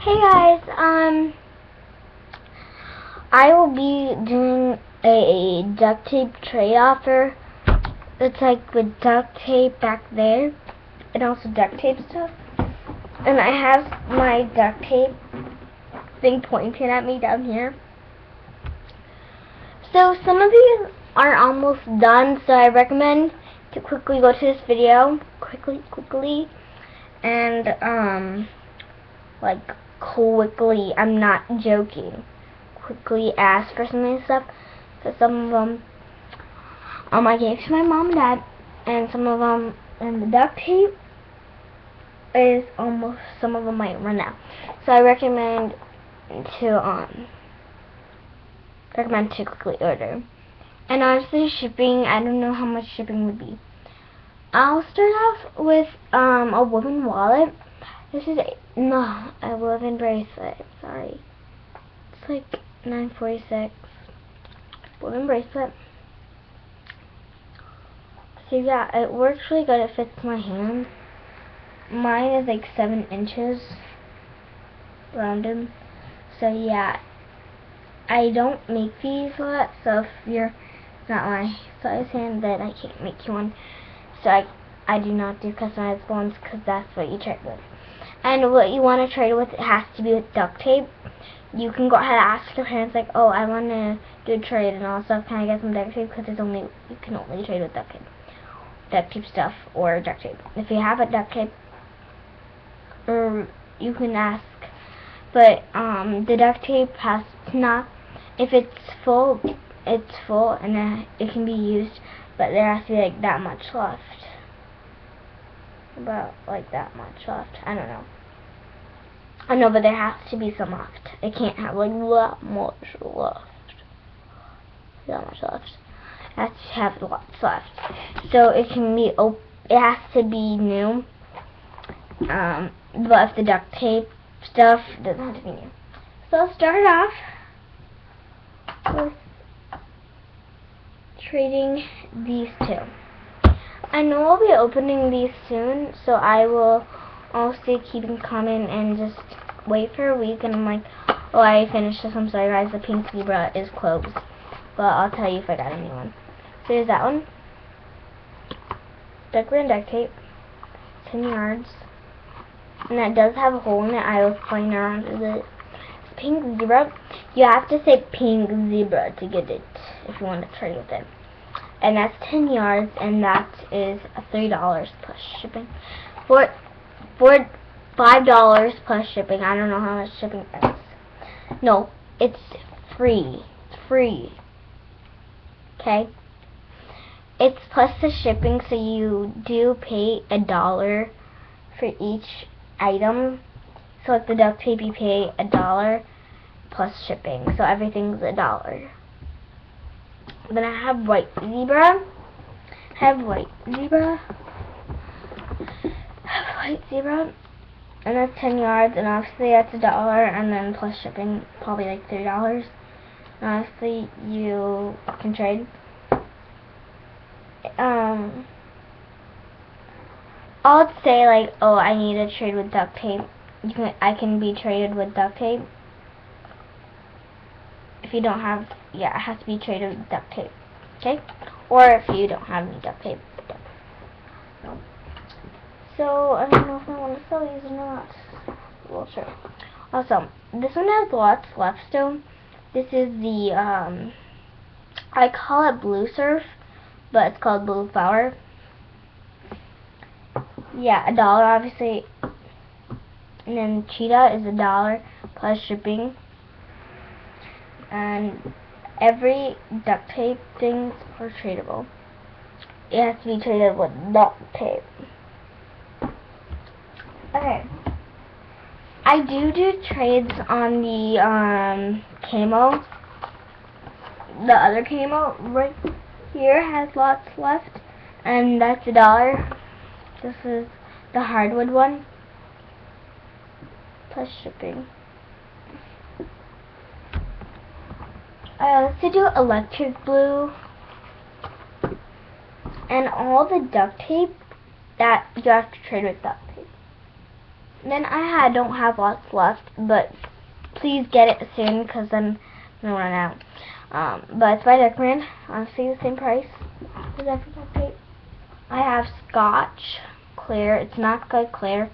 Hey guys, um, I will be doing a, duct tape trade offer. It's like with duct tape back there, and also duct tape stuff. And I have my duct tape thing pointing at me down here. So some of these are almost done, so I recommend to quickly go to this video, quickly, quickly, and um, like quickly, I'm not joking, quickly ask for some of these stuff, because some of them um, I gave to my mom and dad, and some of them, and the duct tape is almost, some of them might run out. So I recommend to, um, recommend to quickly order. And honestly, shipping, I don't know how much shipping would be. I'll start off with um, a woman wallet. This is no, woven bracelet. Sorry. It's like 946. Woven bracelet. So yeah, it works really good. It fits my hand. Mine is like 7 inches rounded. So yeah, I don't make these a lot. So if you're not my size hand, then I can't make you one. So I, I do not do customized ones because that's what you trade with. And what you want to trade with, it has to be with duct tape. You can go ahead and ask your parents like, oh, I want to do a trade and all stuff. Can I get some duct tape? Because it's only you can only trade with duct tape, duct tape stuff or duct tape. If you have a duct tape, or um, you can ask. But um, the duct tape has not. If it's full, it's full and uh, it can be used but there has to be like that much left. About like that much left. I don't know. I know, but there has to be some left. It can't have like that much left. That much left. It has to have lots left. So it can be op it has to be new. Um, but if the duct tape stuff doesn't have to be new. So I'll start off with trading these two. I know I'll be opening these soon, so I will also keep them coming and just wait for a week and I'm like, oh, I finished this. I'm sorry, guys. The pink zebra is closed. But I'll tell you if I got a new one. So here's that one. Duck brand duct tape. 10 yards. And that does have a hole in it. I was playing around with it. Pink zebra. You have to say pink zebra to get it if you want to trade with it and that's 10 yards, and that is $3 plus shipping. For, for $5 plus shipping, I don't know how much shipping is. No, it's free. It's free. Okay? It's plus the shipping, so you do pay a dollar for each item. So like the duct tape, you pay a dollar plus shipping. So everything's a dollar. Then I have white zebra. I Have white zebra. I Have white zebra. And that's 10 yards, and obviously that's a dollar, and then plus shipping, probably like $3. And honestly, you can trade. Um, I'll say like, oh, I need to trade with duct tape. You can, I can be traded with duct tape if you don't have, yeah, it has to be traded with duct tape, okay? Or if you don't have any duct tape. So, I don't know if I want to sell these or not. Well, sure. Also, this one has lots left still. This is the, um, I call it Blue Surf, but it's called Blue Flower. Yeah, a dollar, obviously. And then Cheetah is a dollar plus shipping and every duct tape things are tradable. It has to be traded with duct tape. Okay. I do do trades on the um, camo. The other camo right here has lots left, and that's a dollar. This is the hardwood one, plus shipping. Uh, to do electric blue and all the duct tape that you have to trade with duct tape. then I don't have lots left, but please get it soon because I'm gonna run out. Um, but it's by Deckerman. Honestly, the same price as every duct tape. I have Scotch Clear. It's not good clear.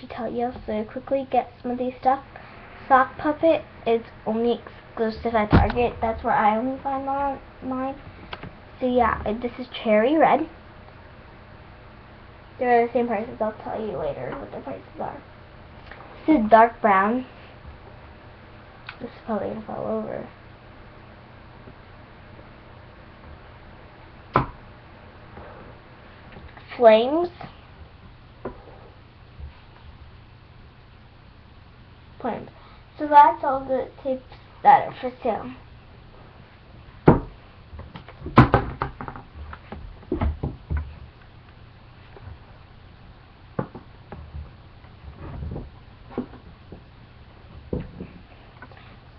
To tell you, so quickly get some of these stuff. Sock Puppet is only exclusive at Target. That's where I only find mine. So yeah, this is cherry red. They're the same prices. I'll tell you later what the prices are. This is dark brown. This is probably gonna fall over. Flames. Flames. So that's all the tapes that for sale.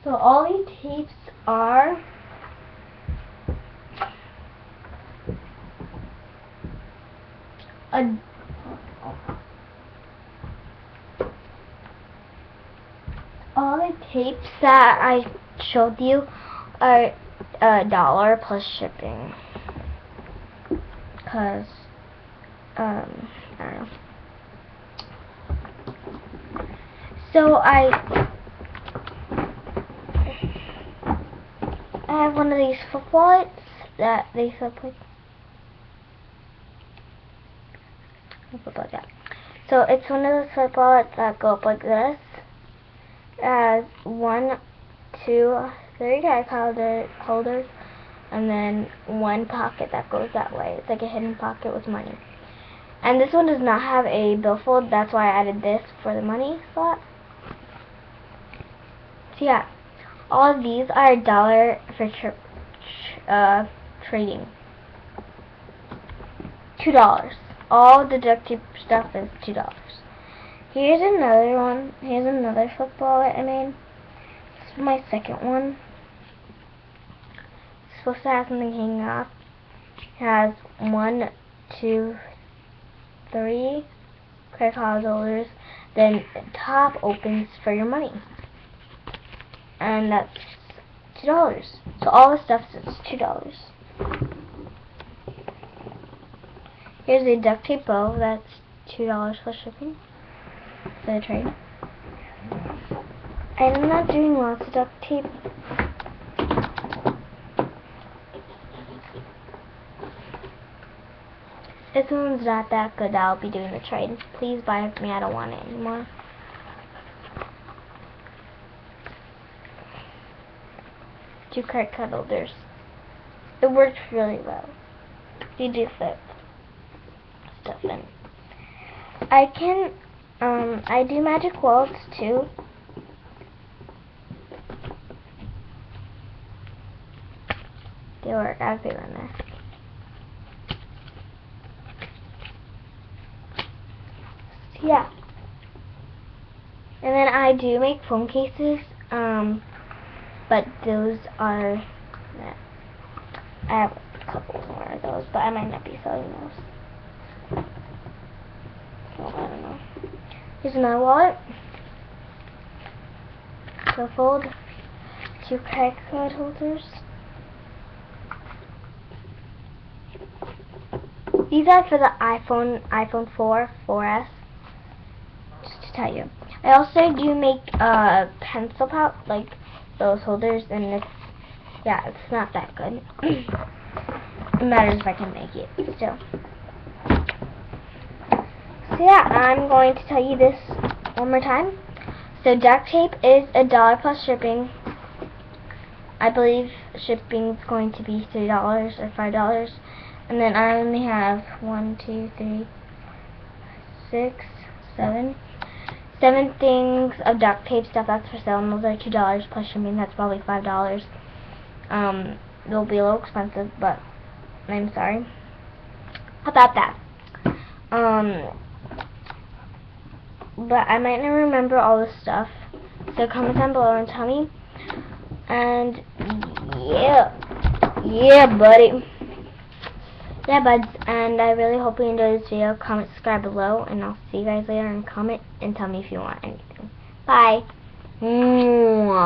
So all these tapes are a all that I showed you are a dollar plus shipping. Cause um I don't know. So I I have one of these flip wallets that they flip flip like that. So it's one of those flip wallets that go up like this. Has one, two, three tag holder, holders, and then one pocket that goes that way. It's like a hidden pocket with money. And this one does not have a billfold. That's why I added this for the money slot. So yeah all of these are a dollar for tr uh, trading. Two dollars. All the duct tape stuff is two dollars. Here's another one. Here's another football I made. This is my second one. It's supposed to have something hanging off. It has one, two, three credit card holders. Then the top opens for your money and that's two dollars. So all the stuff is two dollars. Here's a duct tape bow. That's two dollars plus shipping for the trade. I'm not doing lots of duct tape. This one's not that good. I'll be doing the trade. Please buy it for me. I don't want it anymore. two card holders. It works really well. You do flip stuff in. I can, um, I do magic wallets too. They work. I have on there. yeah. And then I do make phone cases. Um, but those are I have a couple more of those, but I might not be selling those. So I don't know. Here's another wallet. So fold two credit card holders. These are for the iPhone, iPhone 4, 4S. Just to tell you. I also do make uh, pencil pouch, like those holders and it's yeah it's not that good it matters if I can make it still so yeah I'm going to tell you this one more time. So duct tape is a dollar plus shipping. I believe shipping is going to be three dollars or five dollars. And then I only have one two three six seven seven things of duct tape stuff that's for sale. And those are two dollars plus shipping. That's probably five dollars. Um they'll be a little expensive but I'm sorry about that. Um but I might not remember all this stuff so comment down below and tell me and yeah yeah buddy yeah, buds, and I really hope you enjoyed this video. Comment, subscribe below, and I'll see you guys later. And comment and tell me if you want anything. Bye. Mwah.